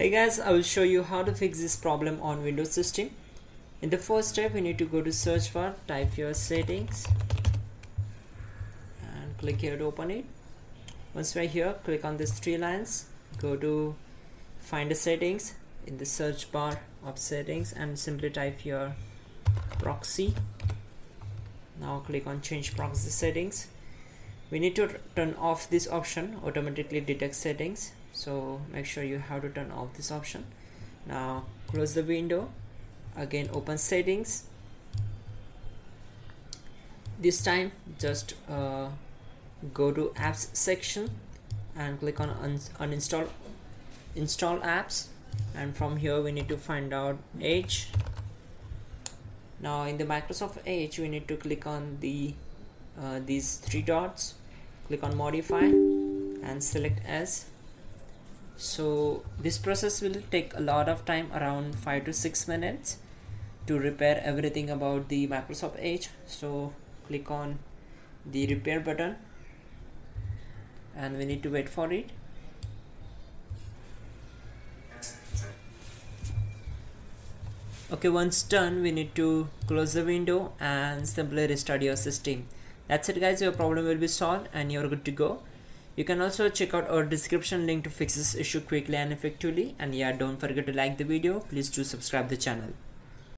Hey guys, I will show you how to fix this problem on Windows system. In the first step, we need to go to search bar, type your settings and click here to open it. Once we're here, click on these three lines, go to find the settings in the search bar of settings and simply type your proxy. Now click on change proxy settings. We need to turn off this option automatically detect settings so make sure you have to turn off this option. Now close the window. Again open settings. This time just uh, go to apps section and click on un uninstall install apps. And from here we need to find out edge. Now in the Microsoft Edge we need to click on the uh, these three dots. Click on modify and select as so this process will take a lot of time around five to six minutes to repair everything about the Microsoft Edge. So click on the repair button and we need to wait for it. Okay once done we need to close the window and simply restart your system. That's it guys. Your problem will be solved and you're good to go you can also check out our description link to fix this issue quickly and effectively. And yeah, don't forget to like the video. Please do subscribe the channel.